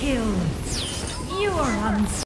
kill. You are unstoppable.